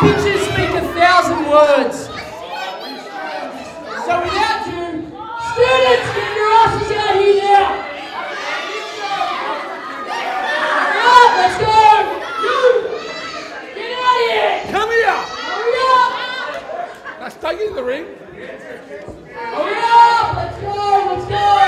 pictures speak a thousand words. So without you, students, get your asses out here now. Right, let's go. Get out here. Come here. Hurry up. Now, stuck in the ring. Hurry up. Let's go. Let's go.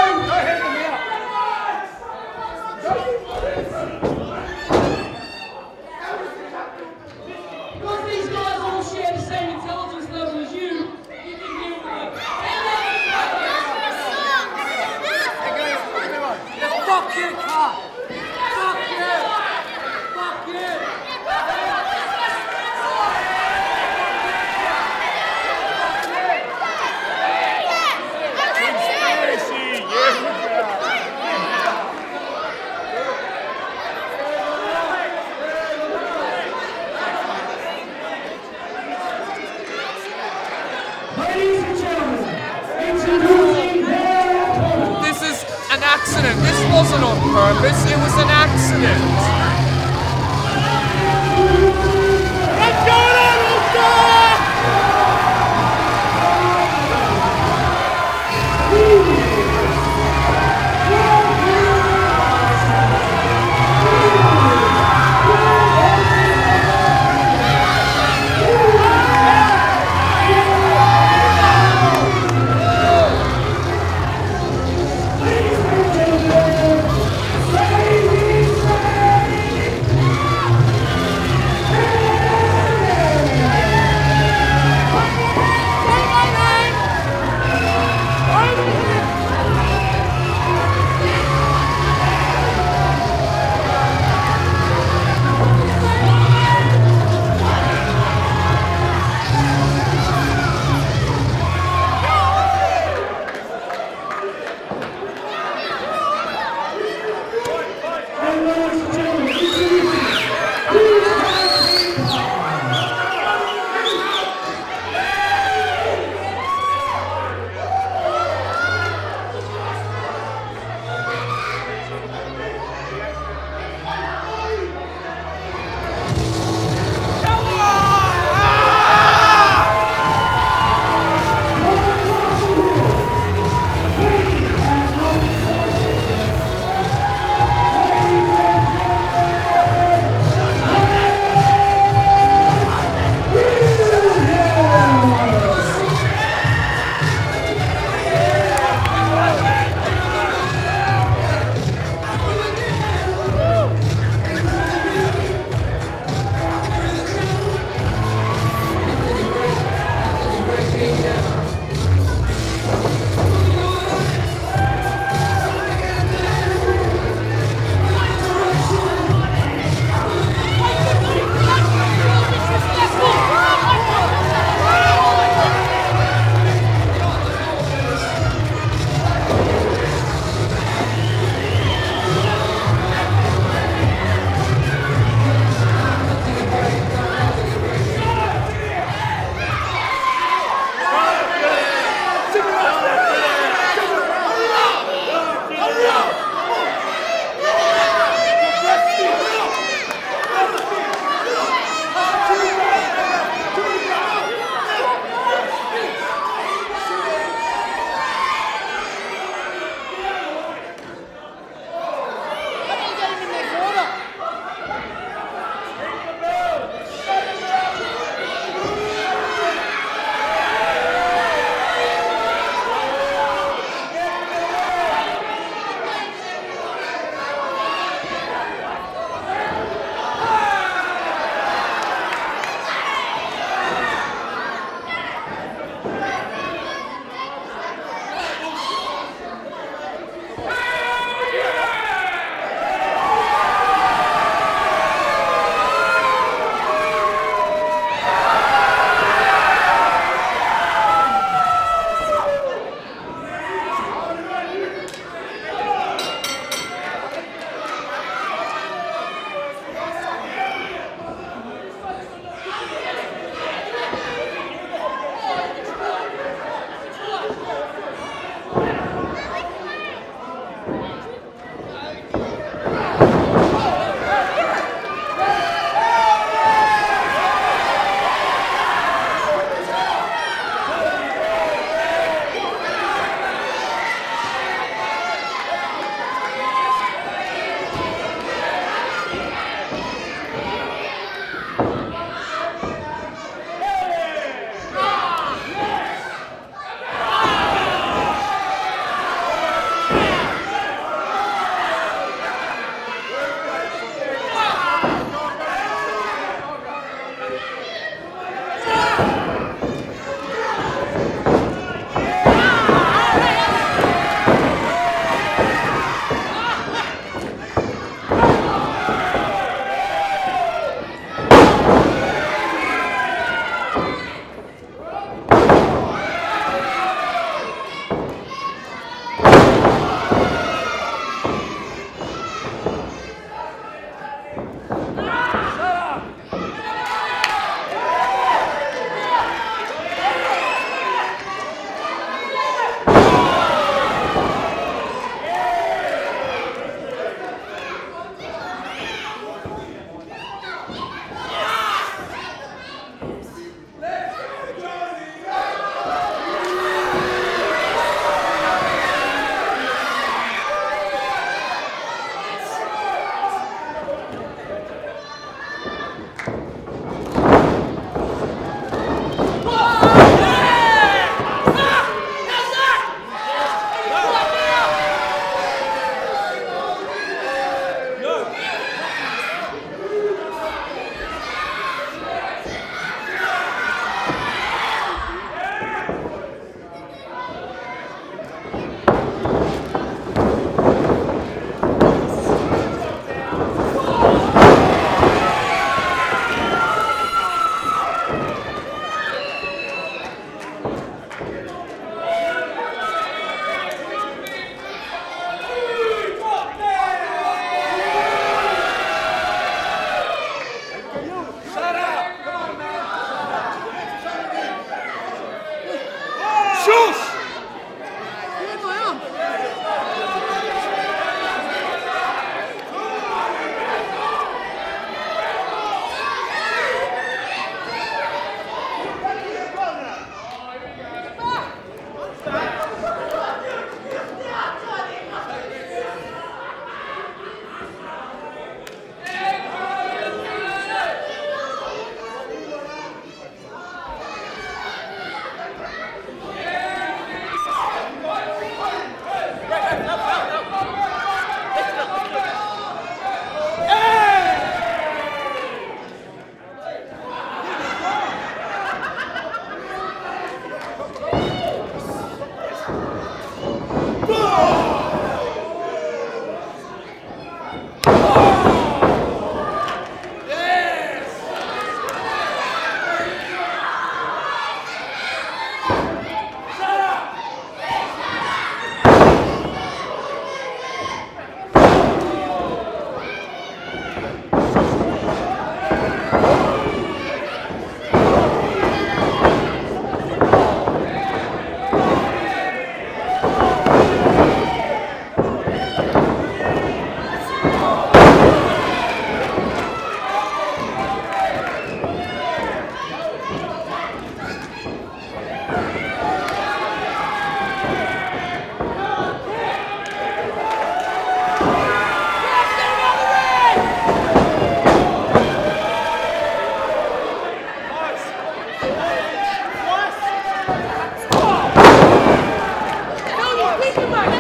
Come on.